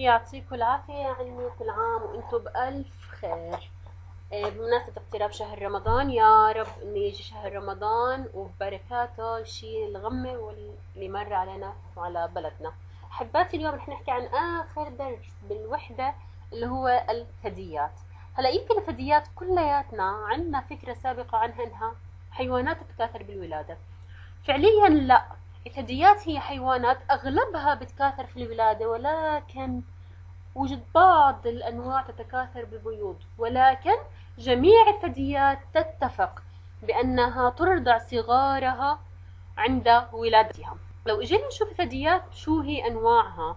يعطيكم العافية يا علمي كل عام وأنتم بألف خير. آه، بمناسبة اقتراب شهر رمضان يا رب إنه يجي شهر رمضان وبركاته يشيل الغمة واللي مر علينا وعلى بلدنا. حباتي اليوم رح نحكي عن آخر درس بالوحدة اللي هو الثدييات هلا يمكن الثدييات كلياتنا عندنا فكرة سابقة عنها إنها حيوانات بتكاثر بالولادة. فعليا لا. الثدييات هي حيوانات أغلبها بتكاثر في الولادة ولكن وجد بعض الأنواع تتكاثر بالبيوض ولكن جميع الثدييات تتفق بأنها ترضع صغارها عند ولادتها. لو إجينا نشوف الثدييات شو هي أنواعها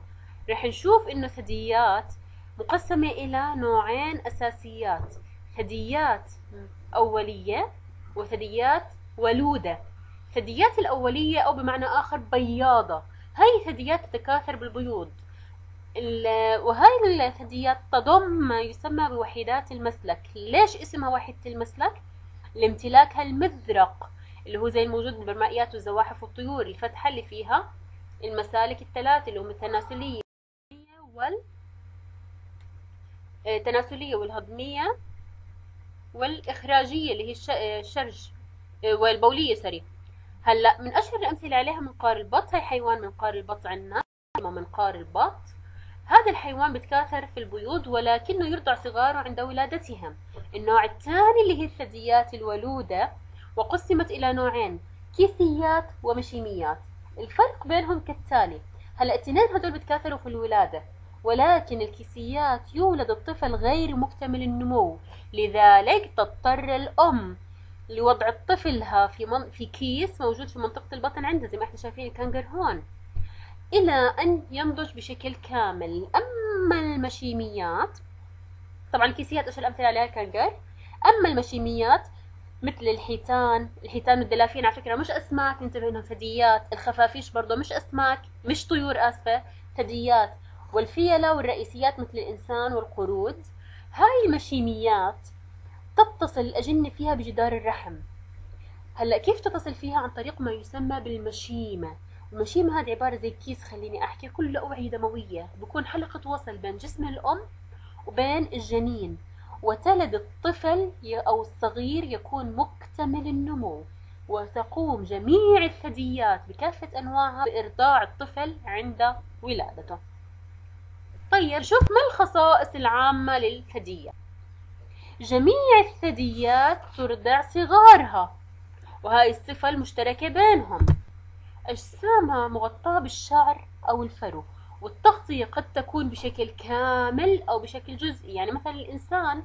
رح نشوف إنه ثدييات مقسمة إلى نوعين أساسيات ثدييات أولية وثدييات ولودة. الثدييات الأولية أو بمعنى آخر بياضة. هاي الثدييات تتكاثر بالبيوض. وهاي الثدييات تضم ما يسمى بوحيدات المسلك. ليش اسمها وحيدة المسلك؟ لامتلاكها المزرق اللي هو زي الموجود بالمائيات والزواحف والطيور الفتحة اللي فيها المسالك الثلاث اللي هم التناسلية وال التناسلية والهضمية والإخراجية اللي هي الشرج والبولية سري هلا من أشهر الأمثلة عليها منقار البط هي حيوان منقار البط عندنا منقار البط هذا الحيوان بتكاثر في البيوض ولكنه يرضع صغاره عند ولادتهم. النوع الثاني اللي هي الثدييات الولودة وقسمت إلى نوعين كيسيات ومشيميات. الفرق بينهم كالتالي. هلا الاثنين هدول بتكاثروا في الولادة ولكن الكيسيات يولد الطفل غير مكتمل النمو لذلك تضطر الأم لوضع طفلها في من... في كيس موجود في منطقة البطن عندها زي ما إحنا شايفين الكنجر هون. إلى أن ينضج بشكل كامل. أما المشيميات طبعا الكيسيات إيش الأمثلة عليها الكنجر أما المشيميات مثل الحيتان الحيتان والدلافين على فكرة مش أسماك انتبه إنهم ثدييات. الخفافيش برضه مش أسماك مش طيور آسفة ثدييات. والفيلة والرئيسيات مثل الإنسان والقرود. هاي المشيميات تتصل الأجنة فيها بجدار الرحم. هلا كيف تتصل فيها عن طريق ما يسمى بالمشيمة؟ المشيمة هذه عبارة زي كيس خليني أحكي كله أوعية دموية. بكون حلقة وصل بين جسم الأم وبين الجنين. وتلد الطفل أو الصغير يكون مكتمل النمو. وتقوم جميع الثدييات بكافة أنواعها بإرضاع الطفل عند ولادته. طيب شوف ما الخصائص العامة للثدييات. جميع الثدييات ترضع صغارها وهاي الصفة المشتركة بينهم. أجسامها مغطاة بالشعر أو الفرو والتغطية قد تكون بشكل كامل أو بشكل جزئي. يعني مثلا الإنسان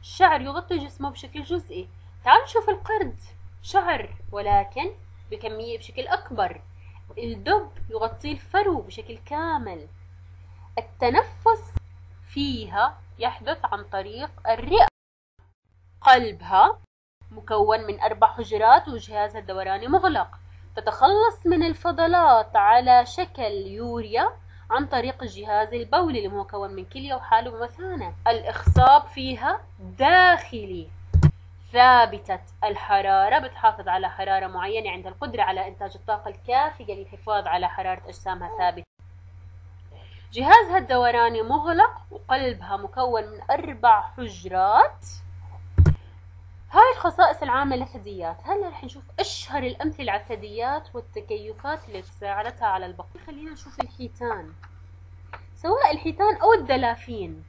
الشعر يغطي جسمه بشكل جزئي. تعال نشوف القرد شعر ولكن بكمية بشكل أكبر. الدب يغطي الفرو بشكل كامل. التنفس فيها يحدث عن طريق الرئة. قلبها مكون من أربع حجرات وجهازها الدوراني مغلق. تتخلص من الفضلات على شكل يوريا عن طريق الجهاز البولي اللي مكون من كلية وحالة ومثانة. الإخصاب فيها داخلي. ثابتة الحرارة بتحافظ على حرارة معينة عند القدرة على إنتاج الطاقة الكافية للحفاظ على حرارة أجسامها ثابتة. جهازها الدوراني مغلق وقلبها مكون من أربع حجرات. هاي الخصائص العامة للثدييات. هلا رح نشوف أشهر الأمثلة على الثدييات والتكيفات اللي ساعدتها على البقاء. خلينا نشوف الحيتان. سواء الحيتان أو الدلافين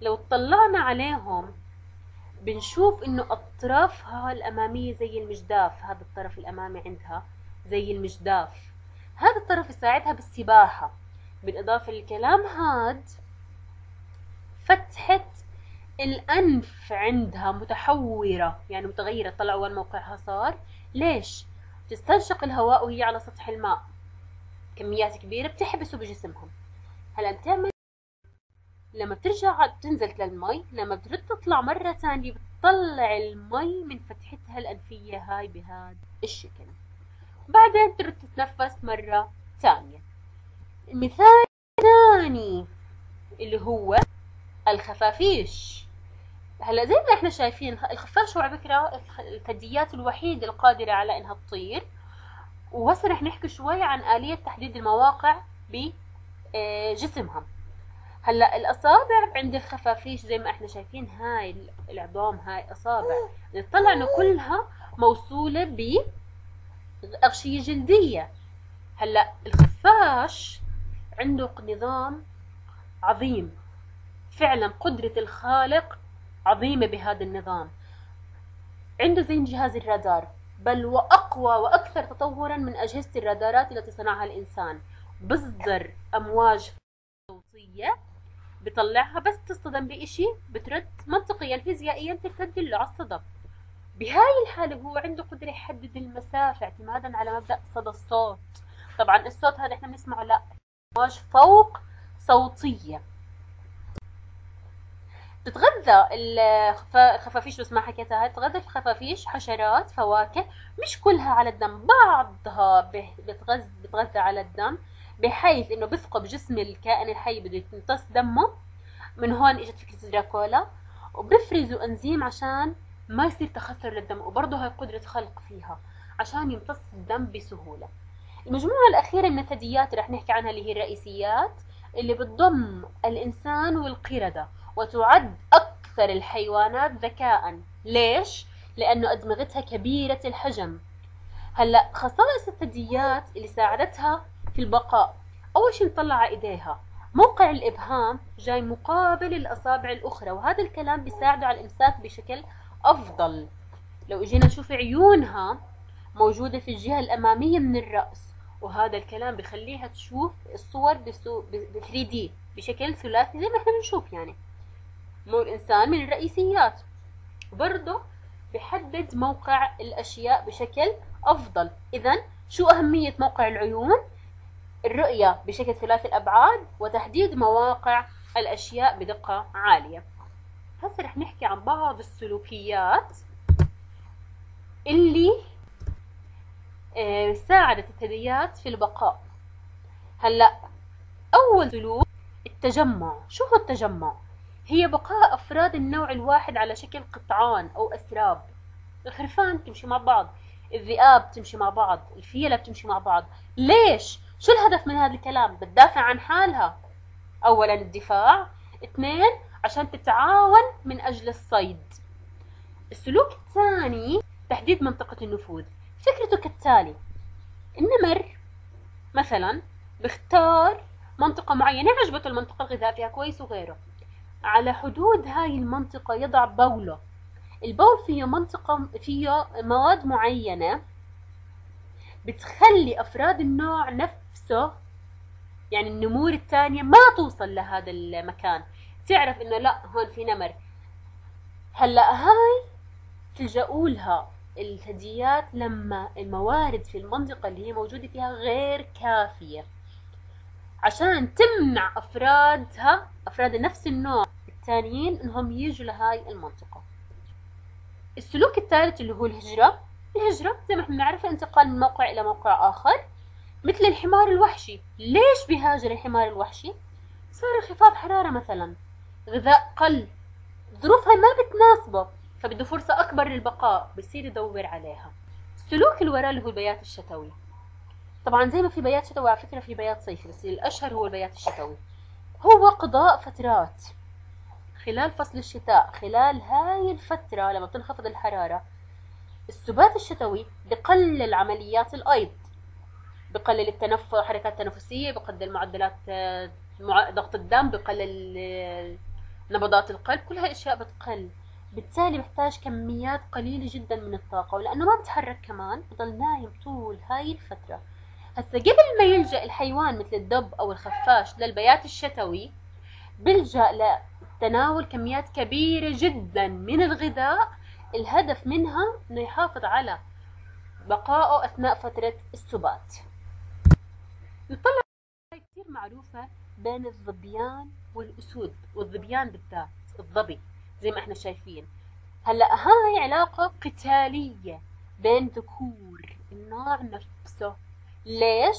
لو اطلعنا عليهم بنشوف إنه اطرافها الأمامية زي المجداف. هذا الطرف الأمامي عندها زي المجداف. هذا الطرف يساعدها بالسباحة. بالإضافة للكلام هاد فتحه الأنف عندها متحورة يعني متغيرة طلعوا وين موقعها صار؟ ليش؟ تستنشق الهواء وهي على سطح الماء. كميات كبيرة بتحبسه بجسمهم. هلا بتعمل لما بترجع بتنزل للمي لما بترد تطلع مرة ثانية بتطلع المي من فتحتها الأنفية هاي بهذا الشكل. بعدين ترد تتنفس مرة ثانية. المثال الثاني اللي هو الخفافيش. هلا زي ما إحنا شايفين الخفاش هو على فكرة؟ الثدييات الوحيدة القادرة على إنها تطير. وهسه رح نحكي شوي عن آلية تحديد المواقع بجسمهم هلا الأصابع عند الخفافيش زي ما إحنا شايفين هاي العظام هاي أصابع. نطلع إنه كلها موصولة باغشيه جلدية. هلا الخفاش عنده نظام عظيم. فعلا قدرة الخالق عظيمة بهذا النظام. عنده زي جهاز الرادار بل وأقوى وأكثر تطورا من أجهزة الرادارات التي صنعها الإنسان. بصدر أمواج صوتية بطلعها بس تصطدم بإشي بترد منطقيا فيزيائيا ترتد له على الصدى. بهاي الحالة هو عنده قدرة يحدد المسافة اعتمادا على مبدأ صدى الصوت. طبعا الصوت هذا إحنا بنسمعه لا أمواج فوق صوتية. تتغذى الخفافيش بس ما حكيتها. تتغذى الخفافيش حشرات فواكه مش كلها على الدم بعضها بتغذى بتغذى على الدم بحيث إنه بثقب جسم الكائن الحي بده يمتص دمه. من هون إجت فكرة دراكولا وبفرزوا أنزيم عشان ما يصير تخثر للدم وبرضه هاي قدرة خلق فيها عشان يمتص الدم بسهولة. المجموعة الأخيرة من الثدييات رح نحكي عنها اللي هي الرئيسيات اللي بتضم الإنسان والقردة. وتعد أكثر الحيوانات ذكاء. ليش؟ لأنه أدمغتها كبيرة الحجم. هلأ خصائص الثدييات اللي ساعدتها في البقاء. أول شيء نطلع على إيديها. موقع الإبهام جاي مقابل الأصابع الأخرى وهذا الكلام بيساعده على الإمساك بشكل أفضل. لو إجينا نشوف عيونها موجودة في الجهة الأمامية من الرأس وهذا الكلام بخليها تشوف الصور ب 3 دي بشكل ثلاثي زي ما إحنا بنشوف يعني. مو الإنسان من الرئيسيات. برضه بحدد موقع الأشياء بشكل أفضل. إذا شو أهمية موقع العيون؟ الرؤية بشكل ثلاثي الأبعاد وتحديد مواقع الأشياء بدقة عالية. هسه رح نحكي عن بعض السلوكيات اللي آه، ساعدت الثدييات في البقاء. هلأ أول سلوك التجمع. شو هو التجمع؟ هي بقاء أفراد النوع الواحد على شكل قطعان أو أسراب. الخرفان تمشي مع بعض الذئاب تمشي مع بعض الفيلة بتمشي مع بعض. ليش؟ شو الهدف من هذا الكلام؟ بتدافع عن حالها. أولا الدفاع اثنين عشان تتعاون من أجل الصيد. السلوك الثاني تحديد منطقة النفوذ. فكرته كالتالي النمر مثلا بيختار منطقة معينة عجبته المنطقة الغذاء فيها كويس وغيره. على حدود هاي المنطقة يضع بوله. البول فيه منطقة فيه مواد معينة بتخلي أفراد النوع نفسه يعني النمور الثانية ما توصل لهذا المكان. تعرف إنه لا هون في نمر. هلأ هاي تلجأوا لها الثدييات لما الموارد في المنطقة اللي هي موجودة فيها غير كافية. عشان تمنع أفرادها أفراد نفس النوع الثانيين إنهم يجوا لهاي المنطقة. السلوك الثالث اللي هو الهجرة. الهجرة زي ما إحنا بنعرف انتقال من موقع إلى موقع آخر مثل الحمار الوحشي. ليش بيهاجر الحمار الوحشي؟ صار انخفاض حرارة مثلا. غذاء قل. ظروفها ما بتناسبه فبده فرصة أكبر للبقاء. بصير يدور عليها. السلوك اللي وراه اللي هو البيات الشتوي. طبعا زي ما في بيات شتوي على فكرة في بيات صيفي بس الأشهر هو البيات الشتوي. هو قضاء فترات. خلال فصل الشتاء خلال هاي الفترة لما بتنخفض الحرارة السبات الشتوي بقلل عمليات الأيض. بقلل التنفس حركات التنفسية بقلل معدلات ضغط الدم بقلل نبضات القلب كل هاي الأشياء بتقل. بالتالي بحتاج كميات قليلة جدا من الطاقة ولأنه ما بتحرك كمان بضل نايم طول هاي الفترة. هسا قبل ما يلجأ الحيوان مثل الدب أو الخفاش للبيات الشتوي بيلجأ لتناول كميات كبيرة جدا من الغذاء. الهدف منها إنه يحافظ على بقائه أثناء فترة السبات. نطلع كثير معروفة بين الظبيان والأسود والظبيان بالذات الظبي زي ما إحنا شايفين. هلأ هاي علاقة قتالية بين ذكور النوع نفسه. ليش؟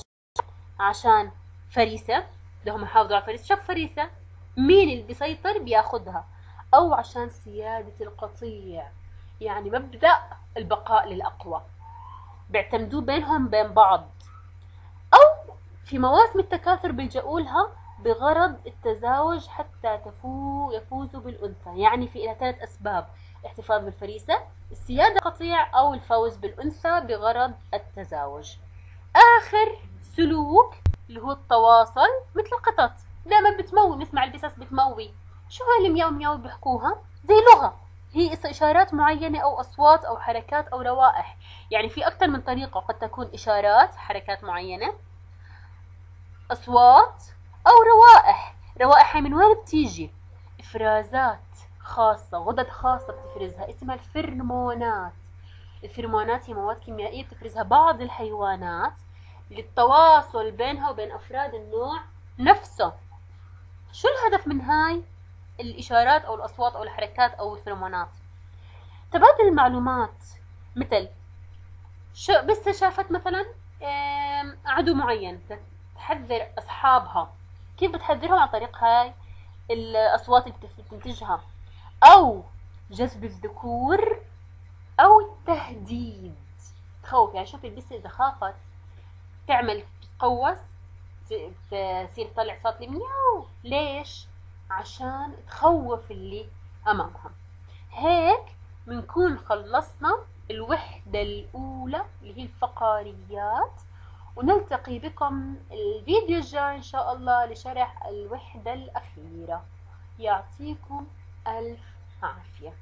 عشان فريسة بدهم يحافظوا على الفريسة شوف فريسة؟ مين اللي بيسيطر بياخدها أو عشان سيادة القطيع. يعني مبدأ البقاء للأقوى. بيعتمدوا بينهم بين بعض. أو في مواسم التكاثر بيلجأوا لها بغرض التزاوج حتى تفو يفوزوا بالأنثى. يعني في إلى ثلاث أسباب. الاحتفاظ بالفريسة السيادة قطيع أو الفوز بالأنثى بغرض التزاوج. آخر سلوك اللي هو التواصل مثل القطط. دائما بتموي نسمع البسس بتموي. شو هاي المياو مياو بيحكوها؟ زي لغة. هي إشارات معينة أو أصوات أو حركات أو روائح. يعني في أكثر من طريقة قد تكون إشارات حركات معينة أصوات أو روائح. روائح من وين بتيجي؟ إفرازات خاصة غدد خاصة بتفرزها. اسمها الفرمونات. الفرمونات هي مواد كيميائية بتفرزها. بعض الحيوانات للتواصل بينها وبين أفراد النوع نفسه. شو الهدف من هاي الإشارات أو الأصوات أو الحركات أو الفرمونات تبادل المعلومات مثل شو بس شافت مثلا عدو معين تحذر أصحابها. كيف بتحذرهم عن طريق هاي الأصوات اللي بتنتجها؟ أو جذب الذكور أو التهديد تخوف يعني شوف البسة إذا خافت تعمل تقوس تصير تطلع صوت مياو. ليش؟ عشان تخوف اللي أمامها. هيك بنكون خلصنا الوحدة الأولى اللي هي الفقاريات ونلتقي بكم الفيديو الجاي إن شاء الله لشرح الوحدة الأخيرة. يعطيكم ألف عافية.